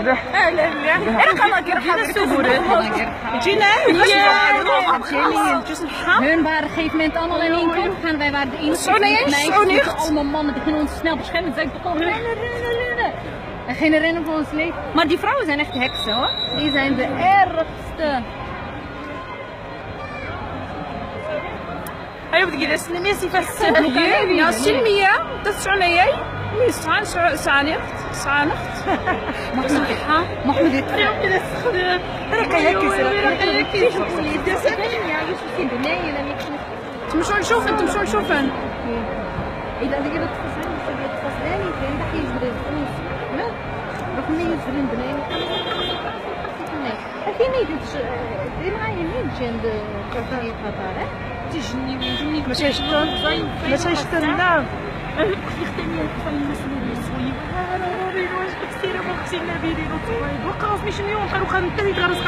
مليح اهلا مليح انا كناكر بحال السبورات جينا Hun waren op een gegeven moment allemaal in één kamp gaan. Wij waren de enige Zo niet, meisjes. zo die niet. Allemaal mannen die gingen ons snel beschermen. Zij begonnen rennen, rennen, rennen. En gingen rennen voor ons leven. Maar die vrouwen zijn echt heksen hoor. Die zijn de ergste. ايوا بدك جالس ميسي فاس يا سلمية تسعونية ميس عن سعنخت سعنخت صحة محمد يتفرق. رقي هكي تمشوا نشوف أنتم شو نشوفن. إذا أنا جبت فصلين سبيت أكيد نيجي تش دي معايا نيجي عند كرتاي قطار تجني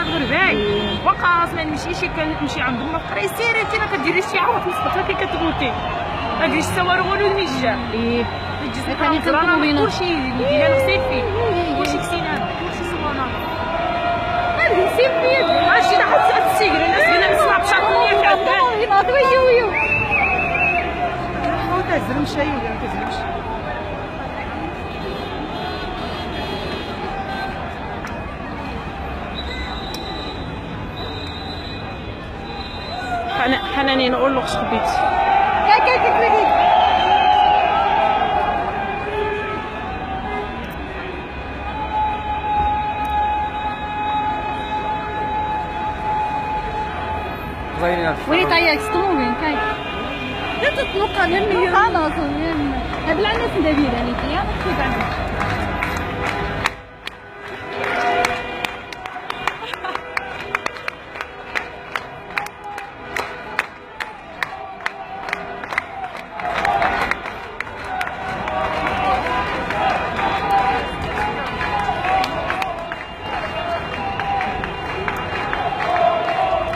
غير باي وقاص ما نمشيش كنمشي عند ما فقري سيري انت ما كديريش شي عروض مسبقه كي كتغوتي ما ديريش السوار والو الميجا إيه الجزء كان تاع يطلبوا بينا. كلشي ديال الخسيفي كلشي كسينان كلشي صوانه العظيم ويو ويو ما تهزرم شي ولا ما تهزرمش حناني نقول له خبيت كاي كاي كاي كاي زينين هاد وليت عياك ستومين كاي لا تطلق يمي. خلاص يمي. هبل الناس ندبير يعني يا خذ عنك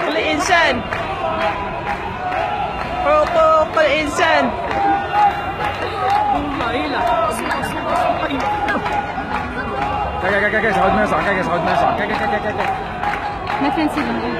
الإنسان. حقوق الإنسان. كاكا كاكا كاكا سعود ميسع كاكا سعود ميسع كاكا كاكا كاكا. ما كان سيدي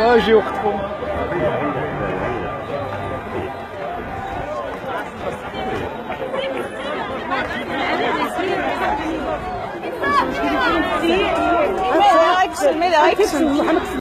غاجي وقتكم ماذا اكشن ماذا اكشن